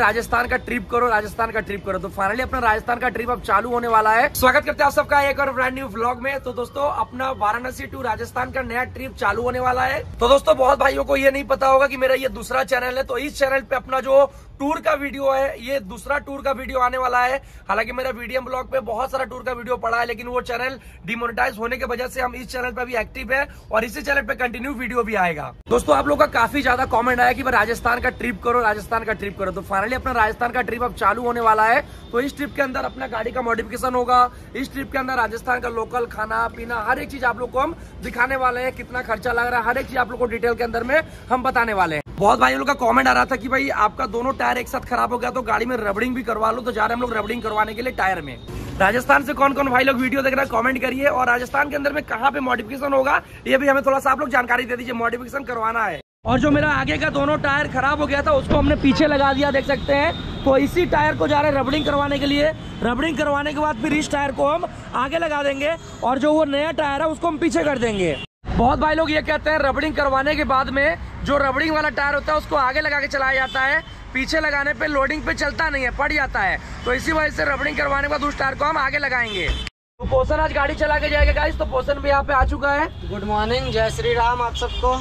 राजस्थान का ट्रिप करो, राजस्थान का ट्रिप करो। तो फाइनली अपना राजस्थान का ट्रिप अब चालू होने वाला है। स्वागत करते हैं आप सबका एक और ब्रांड न्यू व्लॉग में। तो दोस्तों, अपना वाराणसी टू राजस्थान का नया ट्रिप चालू होने वाला है। तो दोस्तों, बहुत भाइयों को ये नहीं पता होगा की मेरा ये दूसरा चैनल है। तो इस चैनल पे अपना जो टूर का वीडियो है, ये दूसरा टूर का वीडियो आने वाला है। हालाँकि मेरा वीडियम ब्लॉग पे बहुत सारा टूर का वीडियो पड़ा है, लेकिन वो चैनल डिमोनेटाइज होने की वजह से हम इस चैनल पे भी एक्टिव है और इसी चैनल पे कंटिन्यू वीडियो भी आएगा। दोस्तों, आप लोग का काफ़ी ज़्यादा कमेंट आया कि राजस्थान का ट्रिप करो, राजस्थान का ट्रिप करो। तो फाइनली अपना राजस्थान का ट्रिप अब चालू होने वाला है। तो इस ट्रिप के अंदर अपना गाड़ी का मॉडिफिकेशन होगा। इस ट्रिप के अंदर राजस्थान का लोकल खाना, पीना, हर एक चीज़ आप लोग को हम दिखाने वाले हैं, कितना खर्चा लग रहा है, हर एक चीज़ आप लोग को डिटेल के अंदर में हम बताने वाले हैं। बहुत भाई लोग का कमेंट आ रहा था कि भाई आपका दोनों टायर एक साथ खराब हो गया तो गाड़ी में रबडिंग भी करवा लो। तो जा रहे हम लोग रबडिंग करवाने के लिए टायर में। राजस्थान से कौन कौन भाई लोग वीडियो देख रहे हैं कमेंट करिए। और राजस्थान के अंदर में कहाँ पे मॉडिफिकेशन होगा, ये भी हमें थोड़ा सा आप लोग जानकारी दे दीजिए। मॉडिफिकेशन करवाना है। और जो मेरा आगे का दोनों टायर खराब हो गया था, उसको हमने पीछे लगा दिया, देख सकते हैं। तो इसी टायर को जा रहे रबडिंग करवाने के लिए। रबडिंग करवाने के बाद फिर इस टायर को हम आगे लगा देंगे। और जो वो नया टायर है, उसको हम पीछे कर देंगे। बहुत भाई लोग ये कहते हैं, रबडिंग करवाने के बाद में जो रबडिंग वाला टायर होता है, उसको आगे लगा के चलाया जाता है। पीछे लगाने पे लोडिंग पे चलता नहीं है, पड़ जाता है। तो इसी वजह से रबडिंग करवाने के बाद उस टायर को हम आगे लगाएँगे। तो पोषण आज गाड़ी चला के जाएगा गाइस तो पोषण भी यहाँ पे आ चुका है। गुड मॉर्निंग जय श्री राम आप सबको।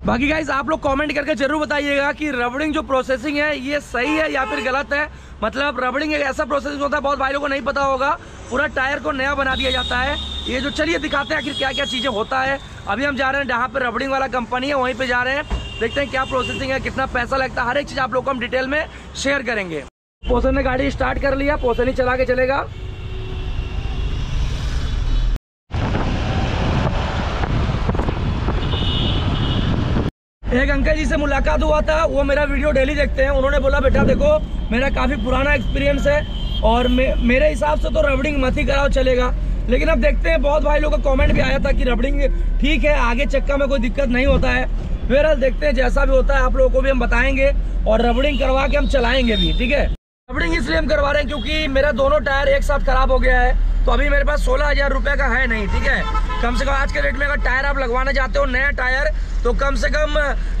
बाकी गाइस आप लोग कमेंट करके ज़रूर बताइएगा कि रबडिंग जो प्रोसेसिंग है, ये सही है या फिर गलत है? मतलब रबडिंग एक ऐसा प्रोसेसिंग होता है, बहुत भाई लोगों को नहीं पता होगा। पूरा टायर को नया बना दिया जाता है। ये जो चलिए दिखाते हैं आखिर क्या क्या चीज़ें होता है। अभी हम जा रहे हैं, जहाँ पे रबडिंग वाला कंपनी है, वहीं पे जा रहे हैं। देखते हैं क्या प्रोसेसिंग है, कितना पैसा लगता है। हर एक चीज़ आप लोग को हम डिटेल में शेयर करेंगे। पोषण ने गाड़ी स्टार्ट कर लिया पोसन ही चला के चलेगा। एक अंकल जी से मुलाकात हुआ था वो मेरा वीडियो डेली देखते हैं। उन्होंने बोला बेटा देखो मेरा काफ़ी पुराना एक्सपीरियंस है और मे, मेरे हिसाब से तो रबडिंग मत ही कराओ चलेगा। लेकिन अब देखते हैं बहुत भाई लोगों का कमेंट भी आया था कि रबडिंग ठीक है आगे चक्का में कोई दिक्कत नहीं होता है। फिर देखते हैं जैसा भी होता है आप लोगों को भी हम बताएँगे और रबडिंग करवा के हम चलाएँगे भी ठीक है? रबडिंग इसलिए हम करवा रहे हैं क्योंकि मेरा दोनों टायर एक साथ खराब हो गया है। तो अभी मेरे पास सोलह हज़ार रुपए का है नहीं, ठीक है? कम से कम आज के रेट में अगर टायर आप लगवाना चाहते हो, नया टायर तो कम से कम,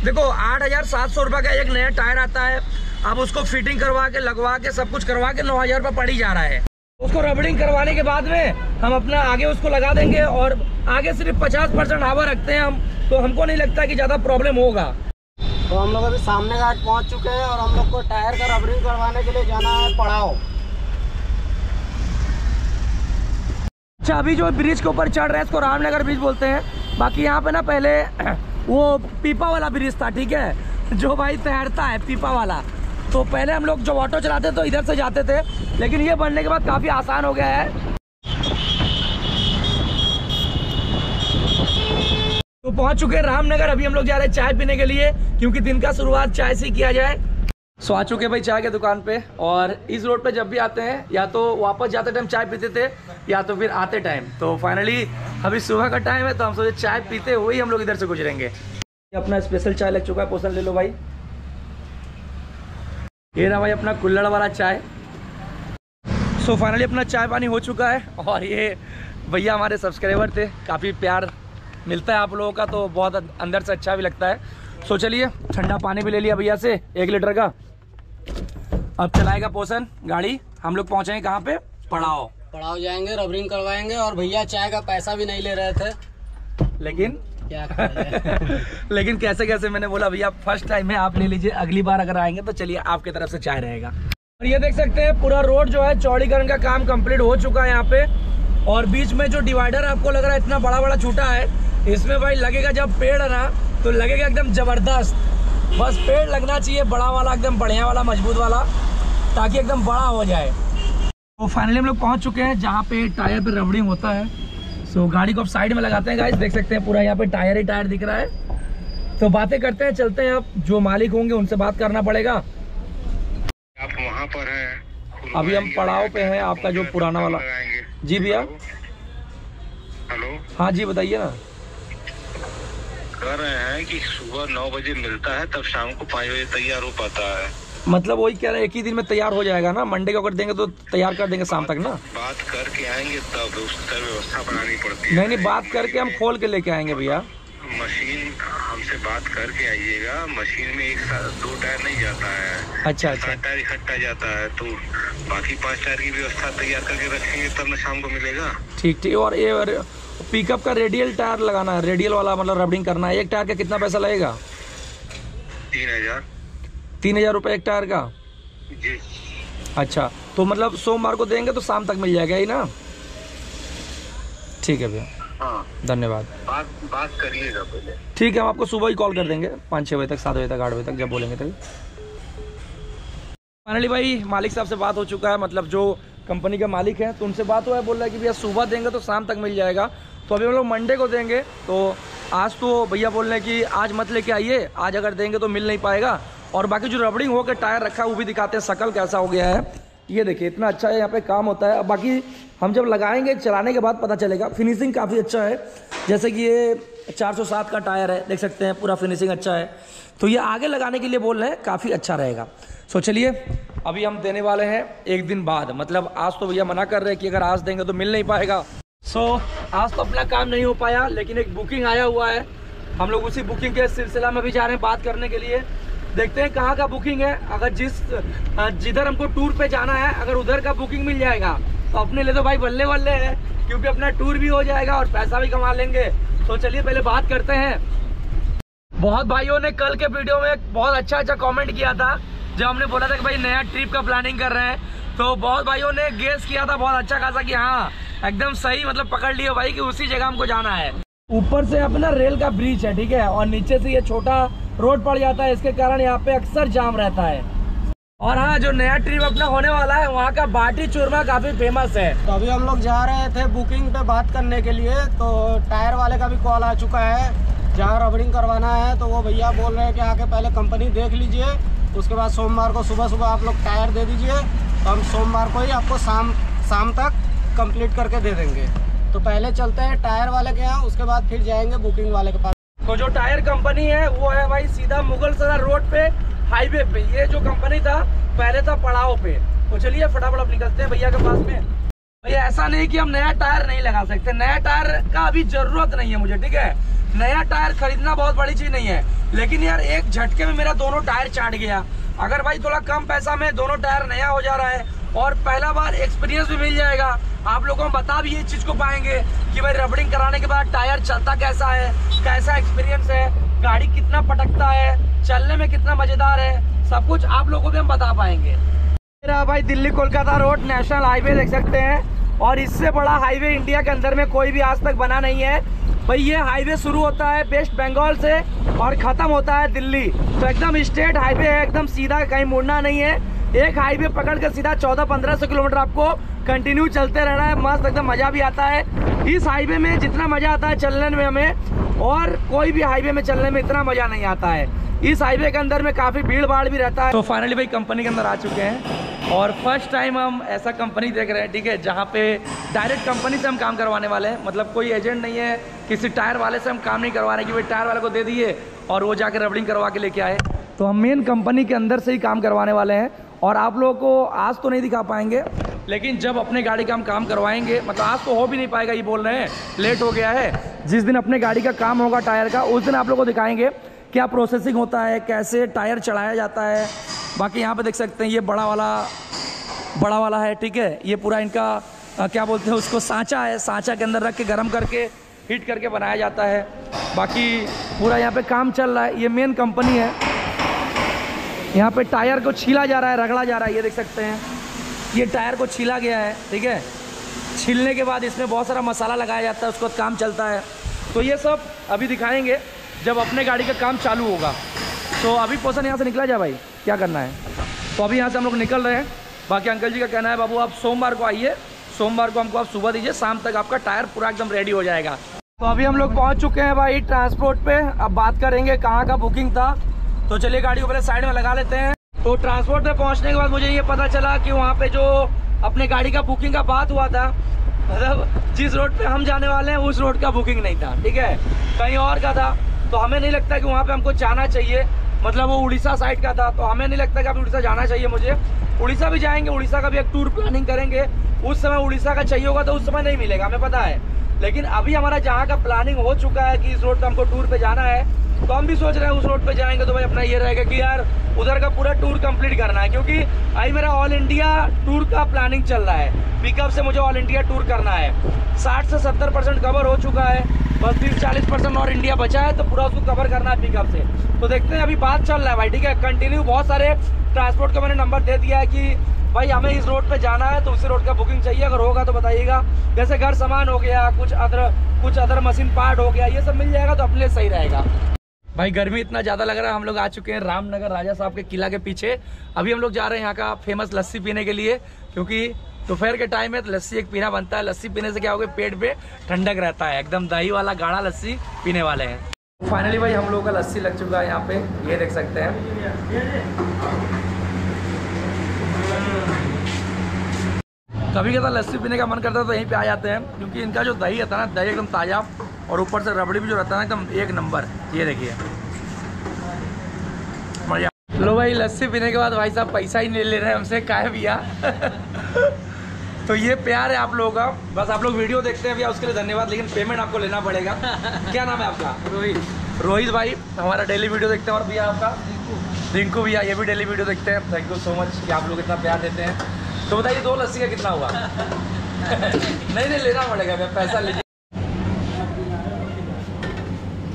देखो, आठ हज़ार सात सौ रुपए का एक नया टायर आता है। अब उसको फिटिंग करवा के, लगवा के, सब कुछ करवा के नौ हज़ार रुपये पड़ ही जा रहा है। उसको रबडिंग करवाने के बाद में हम अपना आगे उसको लगा देंगे और आगे सिर्फ़ पचास परसेंट हवा रखते हैं हम तो हमको नहीं लगता कि ज़्यादा प्रॉब्लम होगा। तो हम लोग अभी सामने घाट पहुँच चुके हैं और हम लोग को टायर का रबरिंग करवाने के लिए जाना है। पड़ाव अच्छा अभी जो ब्रिज के ऊपर चढ़ रहे हैं, इसको रामनगर ब्रिज बोलते हैं। बाकी यहाँ पे ना पहले वो पीपा वाला ब्रिज था, ठीक है? जो भाई तैरता है, पीपा वाला। तो पहले हम लोग जब ऑटो चलाते तो इधर से जाते थे, लेकिन ये बनने के बाद काफ़ी आसान हो गया है। तो पहुँच चुके हैं रामनगर। अभी हम लोग जा रहे हैं चाय पीने के लिए, क्योंकि दिन का शुरुआत चाय से किया जाए। सो आ चुके भाई चाय के दुकान पे और इस रोड पे जब भी आते हैं, या तो वापस जाते टाइम चाय पीते थे, या तो फिर आते टाइम तो फाइनली अभी सुबह का टाइम है तो हम सोचे चाय पीते हुए ही हम लोग इधर से गुजरेंगे। अपना स्पेशल चाय लग चुका है, पोषण ले लो भाई। ये रहा भाई अपना कुल्लड़ वाला चाय। सो फाइनली अपना चाय पानी हो चुका है, और ये भैया हमारे सब्सक्राइबर थे। काफ़ी प्यार मिलता है आप लोगों का तो बहुत अंदर से अच्छा भी लगता है। सो चलिए, ठंडा पानी भी ले लिया भैया से, एक लीटर का। अब चलाएगा पोषण गाड़ी। हम लोग पहुँचेंगे कहाँ पे? पड़ाओ पड़ाव जाएँगे रबरिंग करवाएँगे और भैया चाय का पैसा भी नहीं ले रहे थे। लेकिन क्या लेकिन कैसे कैसे मैंने बोला भैया फ़र्स्ट टाइम है आप ले लीजिए अगली बार अगर आएँगे तो चलिए आपकी तरफ़ से चाय रहेगा। और ये देख सकते हैं पूरा रोड जो है चौड़ीकरण का काम कंप्लीट हो चुका है यहाँ पे। और बीच में जो डिवाइडर आपको लग रहा है इतना बड़ा बड़ा छूटा है इसमें भाई लगेगा जब पेड़ है ना तो लगेगा एकदम ज़बरदस्त। बस पेड़ लगना चाहिए बड़ा वाला एकदम बढ़िया वाला मज़बूत वाला। ताकि एकदम बड़ा हो जाए। तो फाइनली हम लोग पहुँच चुके हैं जहाँ पे टायर पे रबड़िंग होता है। सो गाड़ी को अब साइड में लगाते हैं गाइस देख सकते हैं पूरा यहाँ पे टायर ही टायर दिख रहा है। तो बातें करते हैं चलते हैं अब। जो मालिक होंगे उनसे बात करना पड़ेगा। आप वहाँ पर हैं अभी हम पड़ाव पे हैं आपका जो पुराना वाला। जी भैया। हेलो? हाँ जी बताइए ना। कह रहे हैं कि सुबह नौ बजे मिलता है तब शाम को पाँच बजे तैयार हो पाता है। मतलब वही कह रहे हैं एक ही दिन में तैयार हो जाएगा ना? मंडे को अगर देंगे तो तैयार कर देंगे शाम तक ना? बात करके आएँगे तब उसका व्यवस्था बनानी पड़ती है। नहीं नहीं बात करके हम खोल के लेके आएँगे भैया। मशीन हमसे बात करके आइएगा। मशीन में एक साथ दो टायर नहीं जाता है। अच्छा अच्छा। टायर इकट्ठा जाता है तो बाकी पाँच टायर की व्यवस्था तैयार करके रखेंगे तब ना शाम को मिलेगा। ठीक ठीक। और ये पिकअप का रेडियल टायर लगाना है। रेडियल वाला मतलब रबडिंग करना है। एक टायर का कितना पैसा लगेगा? तीन हज़ार। तीन हज़ार रुपये एक टायर का? जी। अच्छा तो मतलब सोमवार को देंगे तो शाम तक मिल जाएगा ही ना? ठीक है भैया। हाँ। धन्यवाद। बात बात करिएगा पहले। ठीक है हम आपको सुबह ही कॉल कर देंगे पाँच छः बजे तक सात बजे तक आठ बजे तक जब बोलेंगे तभी। फाइनली भाई मालिक साहब से बात हो चुका है मतलब जो कंपनी का मालिक है तो उनसे बात हुआ है बोल रहा है कि भैया सुबह देंगे तो शाम तक मिल जाएगा। तो अभी हम लोग मंडे को देंगे तो आज तो भैया बोल रहे हैं कि आज मत लेके आइए आज अगर देंगे तो मिल नहीं पाएगा। और बाकी जो रबड़िंग होकर टायर रखा है, वो भी दिखाते हैं शकल कैसा हो गया है। ये देखिए, इतना अच्छा है, यहाँ पे काम होता है। बाकी हम जब लगाएँगे, चलाने के बाद पता चलेगा। फिनिशिंग काफ़ी अच्छा है। जैसे कि ये 407 का टायर है, देख सकते हैं, पूरा फिनिशिंग अच्छा है। तो ये आगे लगाने के लिए बोल रहे हैं, काफ़ी अच्छा रहेगा। सो चलिए, अभी हम देने वाले हैं एक दिन बाद। मतलब आज तो भैया मना कर रहे हैं कि अगर आज देंगे तो मिल नहीं पाएगा। सो आज तो अपना काम नहीं हो पाया, लेकिन एक बुकिंग आया हुआ है। हम लोग उसी बुकिंग के सिलसिला में भी जा रहे हैं बात करने के लिए। देखते हैं कहाँ का बुकिंग है। अगर जिस जिधर हमको टूर पे जाना है, अगर उधर का बुकिंग मिल जाएगा तो अपने लिए तो भाई बल्ले बल्ले है, क्योंकि अपना टूर भी हो जाएगा और पैसा भी कमा लेंगे। तो चलिए पहले बात करते हैं। बहुत भाइयों ने कल के वीडियो में बहुत अच्छा अच्छा कमेंट किया था, जब हमने बोला था कि भाई नया ट्रिप का प्लानिंग कर रहे हैं। तो बहुत भाइयों ने गेस किया था, बहुत अच्छा खासा कि हाँ एकदम सही मतलब पकड़ लिया भाई कि उसी जगह हमको जाना है। ऊपर से अपना रेल का ब्रिज है, ठीक है? और नीचे से ये छोटा रोड पड़ जाता है, इसके कारण यहाँ पे अक्सर जाम रहता है। और हाँ जो नया ट्रिप अपना होने वाला है, वहाँ का बाटी चूरमा काफ़ी फ़ेमस है। तो अभी हम लोग जा रहे थे बुकिंग पे बात करने के लिए तो टायर वाले का भी कॉल आ चुका है। जहाँ रबड़िंग करवाना है तो वो भैया बोल रहे हैं कि आके पहले कंपनी देख लीजिए, उसके बाद सोमवार को सुबह सुबह आप लोग टायर दे दीजिए तो हम सोमवार को ही आपको शाम शाम तक कंप्लीट करके दे देंगे। तो पहले चलते हैं टायर वाले के यहाँ, उसके बाद फिर जाएँगे बुकिंग वाले के पास। तो जो टायर कंपनी है, वो है भाई सीधा मुगल सराय रोड पे हाईवे पे। ये जो कंपनी था, पहले था पड़ाव पे। तो चलिए फटाफट अब निकलते हैं भैया के पास में। भैया, ऐसा नहीं कि हम नया टायर नहीं लगा सकते। नया टायर का अभी ज़रूरत नहीं है मुझे, ठीक है? नया टायर खरीदना बहुत बड़ी चीज़ नहीं है। लेकिन यार, एक झटके में मेरा दोनों टायर चाट गया। अगर भाई थोड़ा कम पैसा में दोनों टायर नया हो जा रहा है, और पहला बार एक्सपीरियंस भी मिल जाएगा आप लोगों को बता भी ये चीज़ को पाएँगे कि भाई रबड़िंग कराने के बाद टायर चलता कैसा है, कैसा एक्सपीरियंस है, गाड़ी कितना पटकता है, चलने में कितना मज़ेदार है, सब कुछ आप लोगों को भी हम बता पाएँगे। मेरा भाई Delhi Kolkata road national highway देख सकते हैं और इससे बड़ा हाईवे इंडिया के अंदर में कोई भी आज तक बना नहीं है। भाई ये हाईवे शुरू होता है वेस्ट बंगाल से और खत्म होता है दिल्ली। तो एकदम स्ट्रेट हाईवे है, एकदम सीधा कहीं मुड़ना नहीं है। एक हाईवे पकड़ कर सीधा 14-15 सौ किलोमीटर आपको कंटिन्यू चलते रहना है। मस्त एकदम मज़ा भी आता है। इस हाईवे में जितना मज़ा आता है चलने में हमें, और कोई भी हाईवे में चलने में इतना मज़ा नहीं आता है। इस हाईवे के अंदर में काफ़ी भीड़ भाड़ भी रहता है। तो फाइनली भाई कंपनी के अंदर आ चुके हैं, और फ़र्स्ट टाइम हम ऐसा कंपनी देख रहे हैं, ठीक है, जहाँ पे डायरेक्ट कंपनी से हम काम करवाने वाले हैं। मतलब कोई एजेंट नहीं है, किसी टायर वाले से हम काम नहीं करवा रहे कि भाई टायर वाले को दे दिए, और वो जाकर रबड़िंग करवा के लेके आए। तो हम मेन कंपनी के अंदर से ही काम करवाने वाले हैं। और आप लोगों को आज तो नहीं दिखा पाएँगे। लेकिन जब अपने गाड़ी का हम काम करवाएँगे मतलब आज तो हो भी नहीं पाएगा ये बोल रहे हैं। लेट हो गया है। जिस दिन अपने गाड़ी का काम होगा टायर का उस दिन आप लोगों को दिखाएँगे क्या प्रोसेसिंग होता है कैसे टायर चढ़ाया जाता है। बाकी यहाँ पे देख सकते हैं ये बड़ा वाला बड़ा वाला है ठीक है? ये पूरा इनका अ, क्या बोलते हैं उसको सांचा है। सांचा के अंदर रख के गर्म करके हीट करके बनाया जाता है। बाकी पूरा यहाँ पे काम चल रहा है। ये मेन कंपनी है। यहाँ पे टायर को छीला जा रहा है, रगड़ा जा रहा है, ये देख सकते हैं। ये टायर को छीला गया है, ठीक है? छीलने के बाद इसमें बहुत सारा मसाला लगाया जाता है, उसके बाद काम चलता है। तो ये सब अभी दिखाएँगे, जब अपने गाड़ी का काम चालू होगा। तो अभी पोषण यहाँ से निकला जाए भाई, क्या करना है? तो अभी यहाँ से हम लोग निकल रहे हैं। बाकी अंकल जी का कहना है, बाबू, आप सोमवार को आइए, सोमवार को हमको आप सुबह दीजिए, शाम तक आपका टायर पूरा एकदम रेडी हो जाएगा। तो अभी हम लोग पहुँच चुके हैं भाई ट्रांसपोर्ट पे। अब बात करेंगे कहाँ का बुकिंग था। तो चलिए गाड़ी को पहले साइड में लगा लेते हैं। तो ट्रांसपोर्ट पे पहुँचने के बाद मुझे ये पता चला कि वहाँ पे जो अपने गाड़ी का बुकिंग का बात हुआ था मतलब जिस रोड पे हम जाने वाले हैं, उस रोड का बुकिंग नहीं था, ठीक है? कहीं और का था। तो हमें नहीं लगता कि वहाँ पे हमको जाना चाहिए। मतलब वो उड़ीसा साइड का था। तो हमें नहीं लगता कि आप उड़ीसा जाना चाहिए मुझे। उड़ीसा भी जाएँगे, उड़ीसा का भी एक टूर प्लानिंग करेंगे। उस समय उड़ीसा का चाहिए होगा तो उस समय नहीं मिलेगा, हमें पता है। लेकिन अभी हमारा जहाँ का प्लानिंग हो चुका है कि इस रोड पर हमको टूर पे जाना है। तो हम भी सोच रहे हैं उस रोड पे जाएँगे तो भाई अपना ये रहेगा कि यार उधर का पूरा टूर कंप्लीट करना है, क्योंकि अभी मेरा ऑल इंडिया टूर का प्लानिंग चल रहा है। पिकअप से मुझे ऑल इंडिया टूर करना है। 60 से 70 परसेंट कवर हो चुका है। बस तीस चालीस परसेंट और इंडिया बचा है तो पूरा उसको कवर करना है पिकअप से। तो देखते हैं, अभी बात चल रहा है भाई, ठीक है? कंटिन्यू बहुत सारे ट्रांसपोर्ट का मैंने नंबर दे दिया है कि भाई हमें इस रोड पे जाना है तो उसी रोड का बुकिंग चाहिए। अगर होगा तो बताइएगा। जैसे घर सामान हो गया, कुछ अदर कुछ अदर मशीन पार्ट हो गया, ये सब मिल जाएगा तो अपने लिए सही रहेगा। भाई, गर्मी इतना ज़्यादा लग रहा है, हम लोग आ चुके हैं रामनगर राजा साहब के किला के पीछे। अभी हम लोग जा रहे हैं यहाँ का फ़ेमस लस्सी पीने के लिए, क्योंकि दोपहर के टाइम है तो लस्सी एक पीना बनता है। लस्सी पीने से क्या होगा, पेट पे ठंडक रहता है। एकदम दही वाला गाढ़ा लस्सी पीने वाले हैं। फाइनली भाई, हम लोग का लस्सी लग चुका है यहाँ पे। ये देख सकते हैं। कभी कभी लस्सी पीने का मन करता है तो यहीं पे आ जाते हैं क्योंकि इनका जो दही रहता है ना दही एकदम ताज़ा और ऊपर से रबड़ी भी जो रहता है ना एकदम एक नंबर। ये देखिए। बढ़िया। लो भाई लस्सी पीने के बाद भाई साहब पैसा ही नहीं ले रहे हैं हमसे काहे भैया? तो ये प्यार है आप लोगों का। बस आप लोग वीडियो देखते हैं भैया उसके लिए धन्यवाद लेकिन पेमेंट आपको लेना पड़ेगा। क्या नाम है आपका? रोहित। रोहित भाई हमारा डेली वीडियो देखते हैं और भैया आपका? रिंकू। भैया ये भी डेली वीडियो देखते हैं। थैंक यू सो मच कि आप लोग इतना प्यार देते हैं। तो बताइए दो लस्सी का कितना हुआ? नहीं नहीं लेना पड़ेगा भैया पैसा लीजिए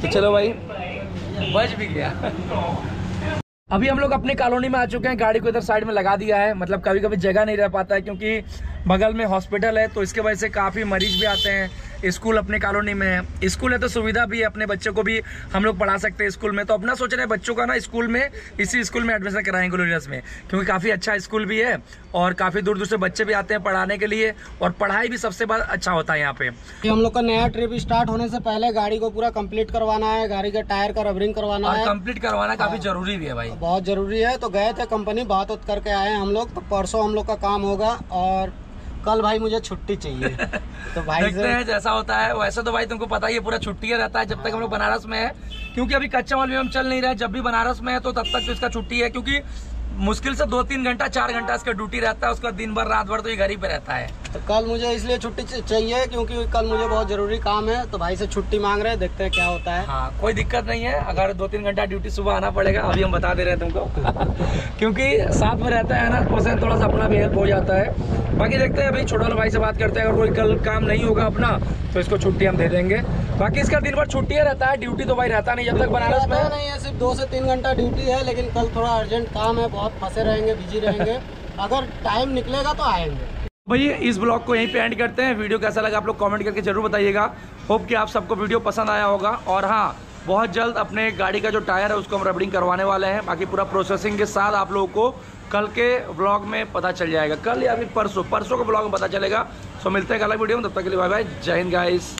तो चलो भाई बच भी गया। अभी हम लोग अपने कॉलोनी में आ चुके हैं गाड़ी को इधर साइड में लगा दिया है मतलब कभी कभी जगह नहीं रह पाता है क्योंकि बगल में हॉस्पिटल है तो इसके वजह से काफ़ी मरीज़ भी आते हैं। स्कूल अपने कॉलोनी में है। स्कूल है तो सुविधा भी है अपने बच्चों को भी हम लोग पढ़ा सकते हैं स्कूल में। तो अपना सोच रहे हैं बच्चों का ना स्कूल में इसी स्कूल में एडमिशन कराएँगे लोरियस में। क्योंकि काफ़ी अच्छा स्कूल भी है और काफ़ी दूर दूर से बच्चे भी आते हैं पढ़ाने के लिए और पढ़ाई भी सबसे बाद अच्छा होता है यहाँ पे। हम लोग का नया ट्रिप स्टार्ट होने से पहले गाड़ी को पूरा कंप्लीट करवाना है गाड़ी का टायर का रबरिंग करवाना है। कंप्लीट करवाना काफ़ी ज़रूरी भी है भाई। बहुत ज़रूरी है। तो गए थे कंपनी बात करके आए हम लोग तो परसों हम लोग का काम होगा और कल भाई मुझे छुट्टी चाहिए। तो भाई देखते से हैं जैसा होता है। वैसे तो भाई तुमको पता ही है पूरा छुट्टी रहता है जब तक हम लोग बनारस में है। क्योंकि अभी कच्चा माल भी हम चल नहीं रहे जब भी बनारस में है तो तब तक तो इसका छुट्टी है। क्योंकि मुश्किल से दो तीन घंटा चार घंटा इसका ड्यूटी रहता है। उसका दिन भर रात भर तो ये घर ही पे रहता है। तो कल मुझे इसलिए छुट्टी चाहिए क्योंकि कल मुझे बहुत ज़रूरी काम है तो भाई से छुट्टी मांग रहे हैं देखते हैं क्या होता है। हाँ कोई दिक्कत नहीं है अगर दो तीन घंटा ड्यूटी सुबह आना पड़ेगा अभी हम बता दे रहे हैं तुमको। क्योंकि साथ में रहता है ना उससे थोड़ा सा अपना भी हेल्प हो जाता है। बाकी देखते हैं अभी छोटा भाई से बात करते हैं अगर कोई कल काम नहीं होगा अपना तो इसको छुट्टी हम दे देंगे। बाकी इसका दिन भर छुट्टी रहता है ड्यूटी तो भाई रहता नहीं जब तक बनारस में। नहीं है सिर्फ़ दो से तीन घंटा ड्यूटी है लेकिन कल थोड़ा अर्जेंट काम है बहुत फंसे रहेंगे बिज़ी रहेंगे। अगर टाइम निकलेगा तो आएँगे। भैया, इस ब्लॉग को यहीं पे एंड करते हैं। वीडियो कैसा लगा आप लोग कमेंट करके ज़रूर बताइएगा। होप कि आप सबको वीडियो पसंद आया होगा। और हाँ बहुत जल्द अपने गाड़ी का जो टायर है, उसको हम रबडिंग करवाने वाले हैं। बाकी पूरा प्रोसेसिंग के साथ आप लोगों को कल के ब्लॉग में पता चल जाएगा। कल या फिर परसों परसों के ब्लॉग में पता चलेगा। सो मिलते हैं अलग वीडियो में। तब तक के लिए बाय बाय जय हिंद गाइस